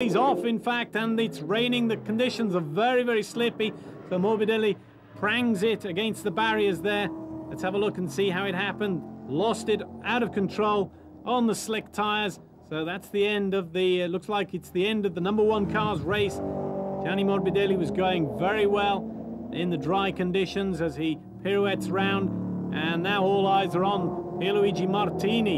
He's off, in fact, and it's raining. The conditions are very, very slippy. So Morbidelli prangs it against the barriers there. Let's have a look and see how it happened. Lost it out of control on the slick tyres. So that's the end of the, uh, looks like it's the end of the number one car's race. Gianni Morbidelli was going very well in the dry conditions as he pirouettes round. And now all eyes are on Luigi Martini.